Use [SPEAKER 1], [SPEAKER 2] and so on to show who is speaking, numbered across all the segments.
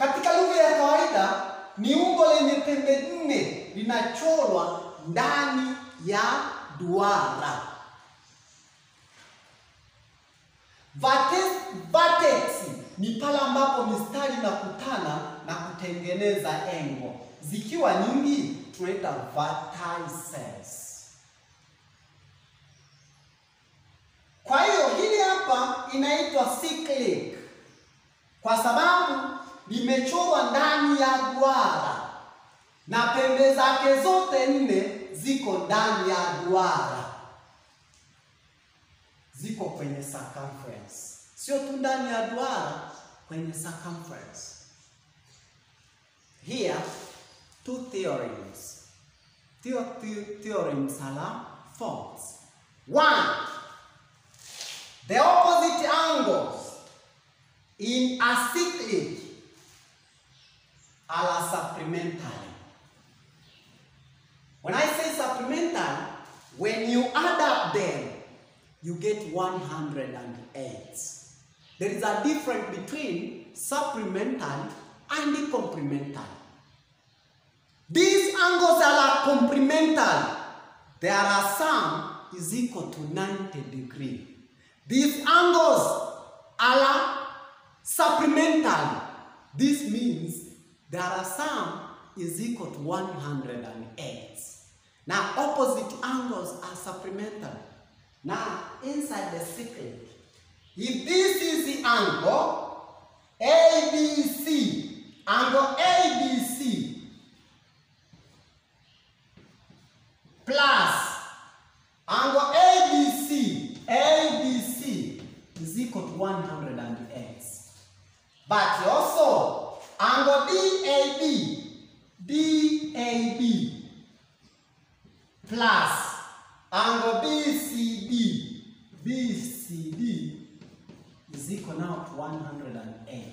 [SPEAKER 1] Katika lugha ya kawaida ni umbo lenye pembe nne linachorwa ndani ya duara. Vertex, vertex ni pale ambapo mistari inakutana na kutengeneza engo. Zikiwa nyingi tunaita vertices. Kwa hiyo hili hapa inaitwa cyclic kwa sababu limechorwa ndani ya duara na pembe zake zote nne ziko ndani ya duara, ziko kwenye circumference, sio tu ndani ya duara, kwenye circumference. Here two theorems. Theo the theorems are false. One, the opposite angles in a cyclic are supplementary. When I say supplementary, when you add up them, you get 108. There is a difference between supplementary and complementary. These angles are complementary. There are some is equal to 90 degree. These angles are supplementary. This means there are some is equal to 108. Now opposite angles are supplementary. Now inside the cyclic, if this is the angle ABC, angle ABC plus angle ABC, ABC is equal to 108. But also angle DAB, DAB plus angle BCD, BCD is equal now to 108.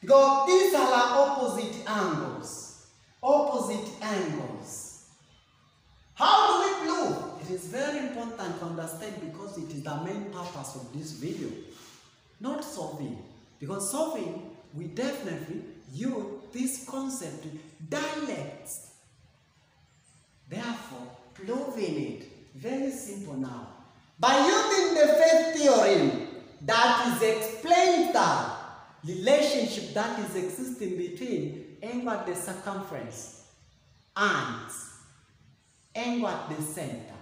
[SPEAKER 1] Because these are opposite angles. Opposite angles. How do we prove? It is very important to understand because it is the main purpose of this video. Not solving. Because solving, we definitely use this concept dialects. Therefore, proving it. Very simple now. By using the first theorem that is explains the relationship that is existing between angle at the circumference and angle at the center.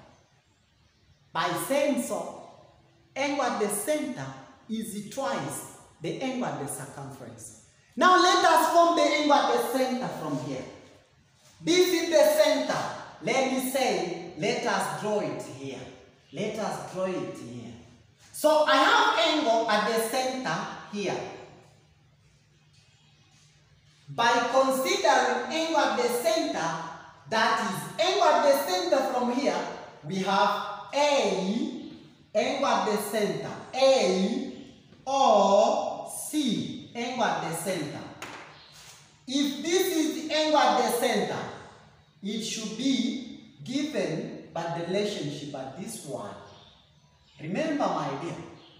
[SPEAKER 1] By saying so, angle at the center is twice the angle at the circumference. Now let us form the angle at the center from here. This is the center. Let me say, let us draw it here. Let us draw it here. So I have angle at the center here. By considering angle at the center, that is angle at the center from here, we have A, angle at the center, A, or C, angle at the center. If this is the angle at the center, it should be given by the relationship at this one. Remember, my dear,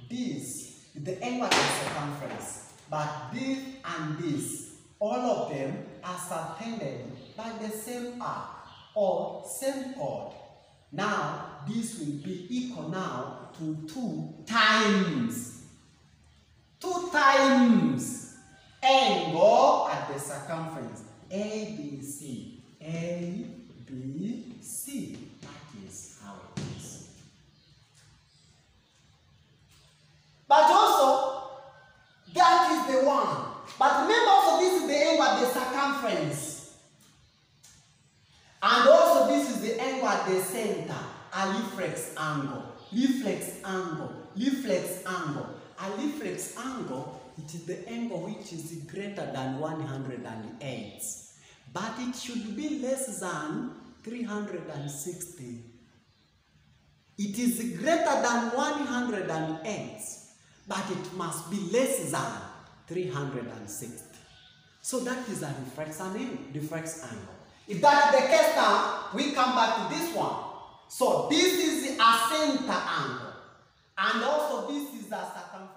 [SPEAKER 1] this is the angle at the circumference, but this and this, all of them are subtended by the same arc or same chord. Now, this will be equal now to 2 times. 2 times angle at the circumference. ABC. ABC. That is how it is. But also, that is the one. But remember also this is the angle at the circumference. And also this is the angle at the center. A reflex angle. Reflex angle. Reflex angle. A reflex angle, it is the angle which is greater than 108. But it should be less than 360. It is greater than 108, but it must be less than 360. So that is a reflex angle. Reflex angle. If that is the case now, we come back to this one. So this is a center angle. And also this is a circumference.